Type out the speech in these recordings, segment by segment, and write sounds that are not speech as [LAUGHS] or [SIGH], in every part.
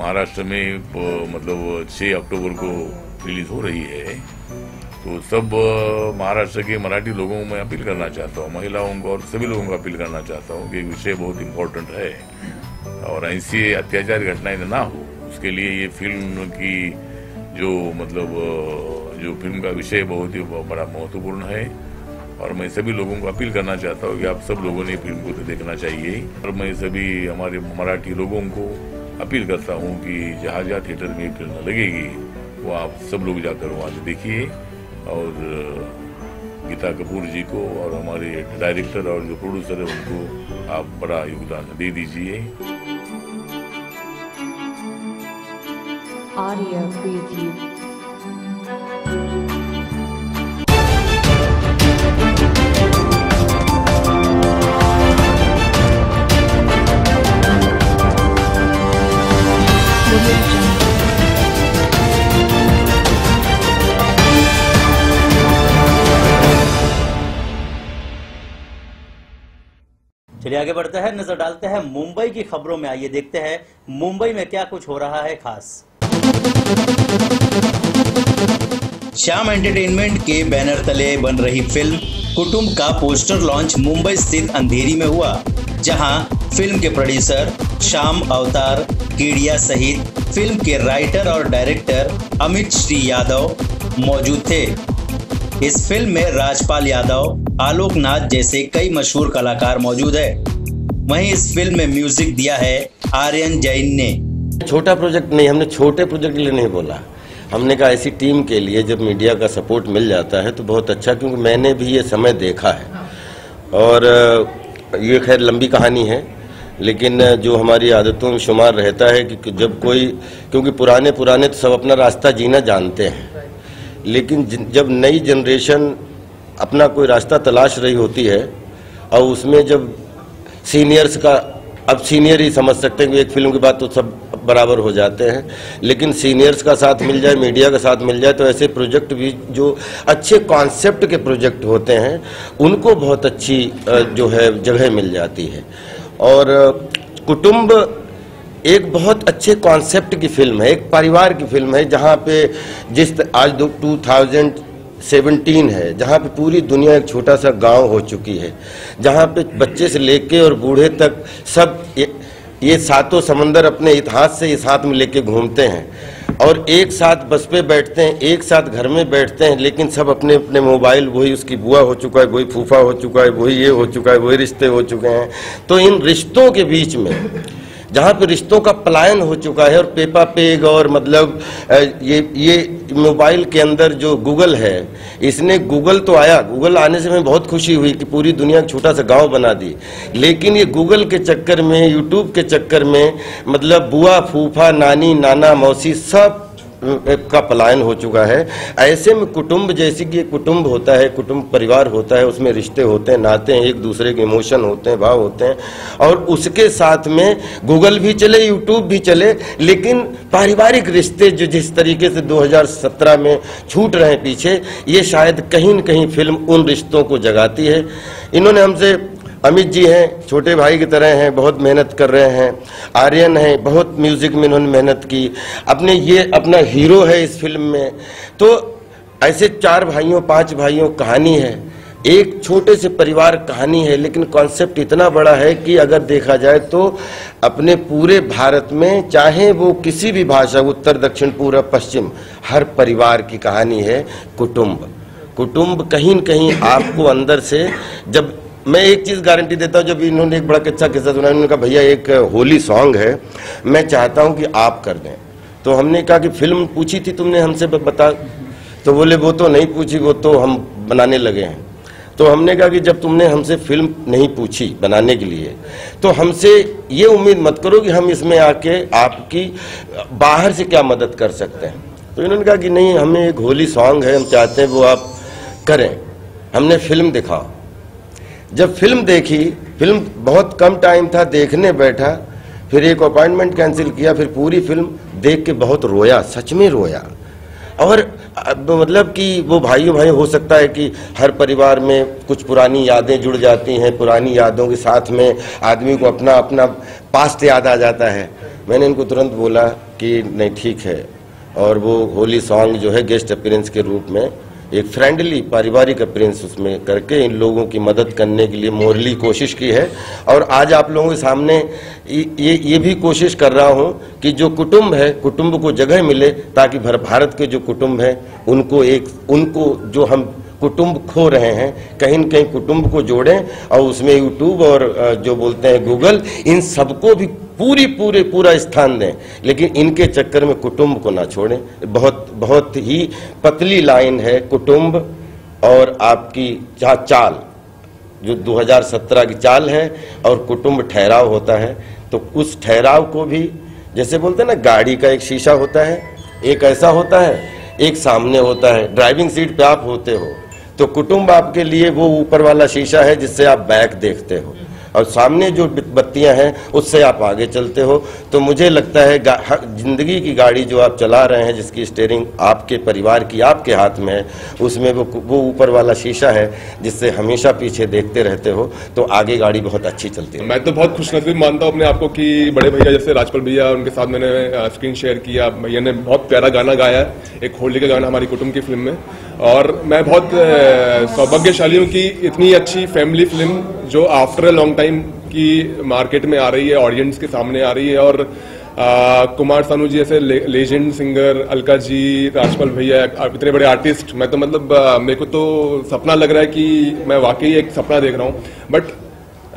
महाराष्ट्र में मतलब 6 अक्टूबर को रिलीज़ हो रही है। तो सब महाराष्ट्र के मराठी लोगों को मैं अपील करना चाहता हूँ, महिलाओं को और सभी लोगों को अपील करना चाहता हूँ कि विषय बहुत इम्पोर्टेंट है और ऐसी अत्याचार घटनाएँ ना हो। उसके लिए ये फ़िल्म की जो मतलब जो फ़िल्म का विषय बहुत ही बड़ा महत्वपूर्ण है और मैं सभी लोगों को अपील करना चाहता हूँ कि आप सब लोगों ने फ़िल्म को तो देखना चाहिए। और मैं सभी हमारे मराठी लोगों को अपील करता हूँ कि जहाँ जहाँ थिएटर में फ़िल्म लगेगी वो आप सब लोग जाकर वहाँ से देखिए और गीता कपूर जी को और हमारे डायरेक्टर और जो प्रोड्यूसर है उनको आप बड़ा योगदान दे दीजिए Audio preview. चलिए आगे बढ़ते हैं, नज़र डालते हैं मुंबई की खबरों में। आइए देखते हैं मुंबई में क्या कुछ हो रहा है खास। श्याम एंटरटेनमेंट के बैनर तले बन रही फ़िल्म, कुटुंब का पोस्टर लॉन्च मुंबई स्थित अंधेरी में हुआ, जहाँ फ़िल्म के प्रोड्यूसर श्याम अवतार, केडिया सहित फ़िल्म के राइटर और डायरेक्टर अमित श्री यादव मौजूद थे। इस फ़िल्म में राजपाल यादव आलोक नाथ जैसे कई मशहूर कलाकार मौजूद है। वहीं इस फ़िल्म में म्यूज़िक दिया है आर्यन जैन ने। छोटा प्रोजेक्ट नहीं, हमने छोटे प्रोजेक्ट के लिए नहीं बोला। हमने कहा ऐसी टीम के लिए जब मीडिया का सपोर्ट मिल जाता है तो बहुत अच्छा क्योंकि मैंने भी ये समय देखा है। और ये खैर लंबी कहानी है, लेकिन जो हमारी आदतों में शुमार रहता है कि जब कोई, क्योंकि पुराने पुराने तो सब अपना रास्ता जीना जानते हैं। लेकिन जब नई जनरेशन अपना कोई रास्ता तलाश रही होती है, और उसमें जब सीनियर्स का, अब सीनियर ही समझ सकते हैं कि एक फ़िल्म की बात तो सब बराबर हो जाते हैं, लेकिन सीनियर्स का साथ मिल जाए, मीडिया का साथ मिल जाए तो ऐसे प्रोजेक्ट भी जो अच्छे कॉन्सेप्ट के प्रोजेक्ट होते हैं, उनको बहुत अच्छी जो है जगह मिल जाती है। और कुटुंब एक बहुत अच्छे कॉन्सेप्ट की फ़िल्म है एक परिवार की फ़िल्म है जहाँ पे जिस आज टू थाउज़ेंड सेवनटीन है जहाँ पे पूरी दुनिया एक छोटा सा गाँव हो चुकी है जहाँ पे बच्चे से लेके और बूढ़े तक सब ये, ये सातों समंदर अपने इतिहास से इस हाथ में लेके घूमते हैं। और एक साथ बस पे बैठते हैं एक साथ घर में बैठते हैं लेकिन सब अपने अपने मोबाइल वही उसकी बुआ हो चुका है वही फूफा हो चुका है वही ये हो चुका है वही रिश्ते हो चुके हैं। तो इन रिश्तों के बीच में जहाँ पे रिश्तों का पलायन हो चुका है और पेपा पेग और मतलब ये ये मोबाइल के अंदर जो गूगल है, इसने गूगल तो आया, गूगल आने से मैं बहुत खुशी हुई कि पूरी दुनिया छोटा सा गाँव बना दी। लेकिन ये गूगल के चक्कर में, यूट्यूब के चक्कर में मतलब बुआ, फूफा, नानी, नाना, मौसी सब का पलायन हो चुका है। ऐसे में कुटुंब, जैसे कि कुटुंब होता है, कुटुंब परिवार होता है, उसमें रिश्ते होते हैं, नाते हैं एक दूसरे के इमोशन होते हैं, भाव होते हैं। और उसके साथ में गूगल भी चले, यूट्यूब भी चले, लेकिन पारिवारिक रिश्ते जो जिस तरीके से 2017 में छूट रहे हैं पीछे, ये शायद कहीं न कहीं फ़िल्म उन रिश्तों को जगाती है। इन्होंने हमसे अमित जी हैं, छोटे भाई की तरह हैं, बहुत मेहनत कर रहे हैं। आर्यन हैं, बहुत म्यूज़िक में इन्होंने मेहनत की। अपने ये, अपना हीरो है इस फ़िल्म में। तो ऐसे चार भाइयों, पाँच भाइयों कहानी है। एक छोटे से परिवार कहानी है, लेकिन कॉन्सेप्ट इतना बड़ा है कि अगर देखा जाए तो अपने पूरे भारत में, चाहे वो किसी भी भाषा, उत्तर, दक्षिण पूर्व पश्चिम, हर परिवार की कहानी है कुटुंब। कुटुंब कहीं न कहीं आपको अंदर से जब मैं एक चीज़ गारंटी देता हूँ, जब इन्होंने एक बड़ा अच्छा किस्सा सुना उन्होंने कहा, भैया, एक होली सॉन्ग है, मैं चाहता हूँ कि आप कर दें। तो हमने कहा कि फ़िल्म पूछी थी तुमने हमसे बता। तो बोले, वो तो नहीं पूछी, वो तो हम बनाने लगे हैं। तो हमने कहा कि जब तुमने हमसे फ़िल्म नहीं पूछी बनाने के लिए तो हमसे ये उम्मीद मत करो कि हम इसमें आके आपकी, बाहर से क्या मदद कर सकते हैं। तो इन्होंने कहा कि नहीं, हमें एक होली सॉन्ग है, हम चाहते हैं वो आप करें। हमने फ़िल्म दिखाओ। जब फ़िल्म देखी, फ़िल्म बहुत कम टाइम था, देखने बैठा, फिर एक अपॉइंटमेंट कैंसिल किया, फिर पूरी फ़िल्म देख के बहुत रोया, सच में रोया। और मतलब कि वो भाइयों भाई हो सकता है कि हर परिवार में कुछ पुरानी यादें जुड़ जाती हैं, पुरानी यादों के साथ में आदमी को अपना अपना पास्ट याद आ जाता है। मैंने इनको तुरंत बोला कि नहीं, ठीक है। और वो होली सॉन्ग जो है गेस्ट अपीरेंस के रूप में एक फ्रेंडली पारिवारिक अपीयरेंस उसमें करके इन लोगों की मदद करने के लिए मोरली कोशिश की है। और आज आप लोगों के सामने ये ये भी कोशिश कर रहा हूँ कि जो कुटुंब है, कुटुंब को जगह मिले ताकि भर, भारत के जो कुटुंब हैं, उनको एक, उनको जो हम कुटुंब खो रहे हैं, कहीं न कहीं कुटुंब को जोड़ें और उसमें यूट्यूब और जो बोलते हैं गूगल इन सबको भी पूरी, पूरे, पूरा स्थान दें। लेकिन इनके चक्कर में कुटुंब को ना छोड़ें। बहुत बहुत ही पतली लाइन है कुटुंब और आपकी जहाँ चाल। जो 2017 की चाल है और कुटुंब ठहराव होता है तो उस ठहराव को भी, जैसे बोलते हैं ना, गाड़ी का एक शीशा होता है, एक ऐसा होता है, एक सामने होता है। ड्राइविंग सीट पे आप होते हो तो कुटुंब आपके लिए वो ऊपर वाला शीशा है जिससे आप बैक देखते हो। और सामने जो बत्तियाँ हैं, उससे आप आगे चलते हो। तो मुझे लगता है ज़िंदगी की गाड़ी जो आप चला रहे हैं, जिसकी स्टेयरिंग आपके परिवार की आपके हाथ में है, उसमें वो वो ऊपर वाला शीशा है, जिससे हमेशा पीछे देखते रहते हो तो आगे गाड़ी बहुत अच्छी चलती है। मैं तो बहुत खुशनसीब मानता हूँ अपने आपको कि बड़े भैया जैसे राजपाल भैया, उनके साथ मैंने स्क्रीन शेयर किया। भैया ने बहुत प्यारा गाना गाया है, एक होली का गाना हमारी कुटुंब की फ़िल्म में। और मैं बहुत सौभाग्यशाली हूँ कि इतनी अच्छी फैमिली फ़िल्म जो आफ्टर अ लॉन्ग टाइम की मार्केट में आ रही है ऑडियंस के सामने आ रही है और आ, कुमार सानू जी ऐसे ले, लेजेंड सिंगर अलका जी राजपाल भैया इतने बड़े आर्टिस्ट मैं तो मतलब मेरे को तो सपना लग रहा है कि मैं वाकई एक सपना देख रहा हूँ। बट [LAUGHS]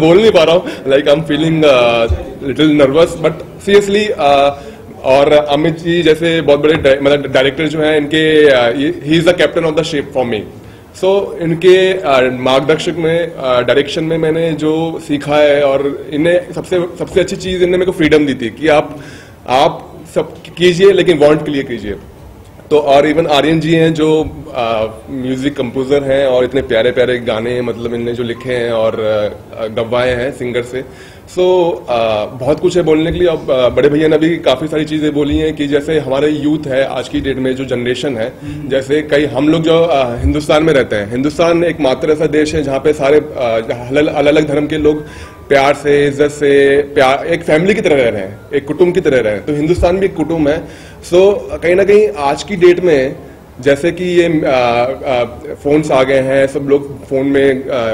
बोल नहीं पा रहा हूँ like I am feeling little nervous but seriously और अमित जी जैसे बहुत बड़े मतलब डायरेक्टर जो हैं, इनके ही is the captain of the shape for me so इनके मार्गदर्शक में डायरेक्शन में मैंने जो सीखा है और इन्हें सबसे सबसे अच्छी चीज़ इन्हें मेरे को फ्रीडम दी थी कि आप आप सब कीजिए लेकिन वांट के लिए कीजिए। तो और इवन आर्यन जी हैं जो म्यूज़िक कंपोजर हैं और इतने प्यारे प्यारे गाने मतलब इनने जो लिखे हैं और गवाए हैं सिंगर से। सो so, uh, बहुत कुछ है बोलने के लिए। अब uh, बड़े भैया ने भी काफ़ी सारी चीज़ें बोली हैं कि जैसे हमारे यूथ है आज की डेट में जो जनरेशन है जैसे कई हम लोग जो uh, हिंदुस्तान में रहते हैं हिंदुस्तान एक मात्र ऐसा देश है जहाँ पे सारे अलग अलग धर्म के लोग प्यार से इज़्ज़त से प्यार एक फैमिली की तरह रह रहे हैं एक कुटुंब की तरह रह रहे हैं। तो हिंदुस्तान भी एक कुटुंब है। सो so, कहीं ना कहीं आज की डेट में जैसे कि ये फोन्स आ गए हैं सब लोग फ़ोन में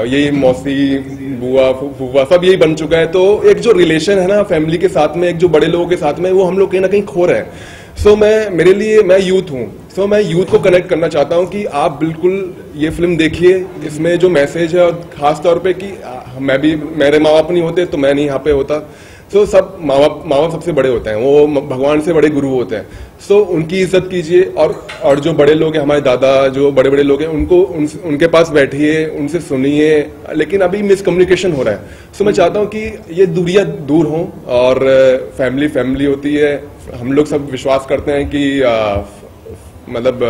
यही मौसी बुआ फूफा सब यही बन चुका है। तो एक जो रिलेशन है ना फैमिली के साथ में एक जो बड़े लोगों के साथ में वो हम लोग कहीं ना कहीं खो रहे हैं। सो so, मैं मेरे लिए मैं यूथ हूँ। सो so, मैं यूथ को कनेक्ट करना चाहता हूँ कि आप बिल्कुल ये फ़िल्म देखिए इसमें जो मैसेज है और खास तौर पे कि मैं भी मेरे माँ बाप नहीं होते तो मैं नहीं यहाँ पे होता। सो so, सब माँ बाप माँ बाप सबसे बड़े होते हैं। वो भगवान से बड़े गुरु होते हैं। सो so, उनकी इज़्ज़त कीजिए और और जो बड़े लोग हैं हमारे दादा जो बड़े बड़े लोग हैं उनको उन, उनके पास बैठिए उनसे सुनिए लेकिन अभी मिसकम्युनिकेशन हो रहा है। सो so, मैं चाहता हूँ कि ये दूरियाँ दूर हों और फैमिली फैमिली होती है। हम लोग सब विश्वास करते हैं कि मतलब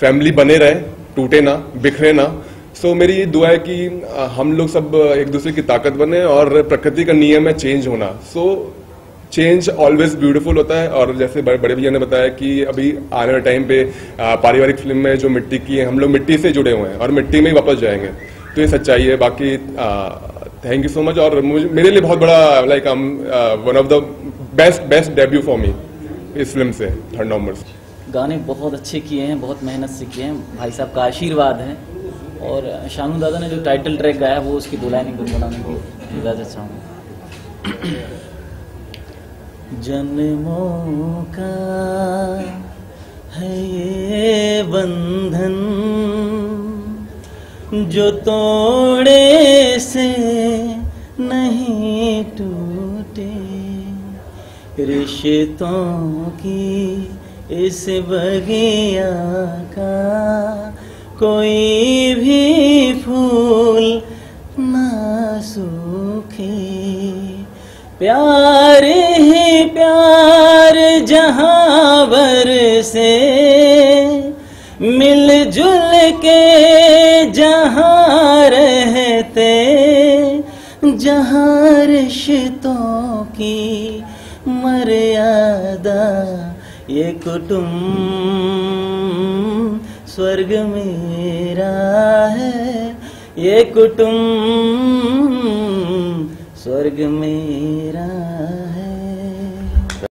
फैमिली बने रहे टूटे ना बिखरे ना। सो so, मेरी ये दुआ है कि हम लोग सब एक दूसरे की ताकत बने और प्रकृति का नियम है चेंज होना। सो चेंज ऑलवेज ब्यूटीफुल होता है और जैसे बड़े भैया ने बताया कि अभी आने वाले टाइम पे पारिवारिक फ़िल्म में जो मिट्टी की है हम लोग मिट्टी से जुड़े हुए हैं और मिट्टी में ही वापस जाएँगे। तो ये सच्चाई है। बाकी थैंक यू सो मच और मेरे लिए बहुत बड़ा लाइक हम one of the best best debut for me इस फ़िल्म से थर्ड नवंबर गाने बहुत अच्छे किए हैं बहुत मेहनत से किए हैं। भाई साहब का आशीर्वाद है। और शानू दादा ने जो टाइटल ट्रैक गाया, वो उसकी दो लाइनें गुनगुनाने की इजाज़त चाहूँगा जन्मों का है ये बंधन, जो तोड़े से नहीं टूटे। रिश्तों की इस बगिया का कोई भी फूल ना सूखे। प्यार ही प्यार जहाँ बर से मिलजुल के जहाँ रहते, जहाँ रिश्तों की मर्यादा, ये कुटुंब स्वर्ग मेरा है ये कुटुंब स्वर्ग मेरा है।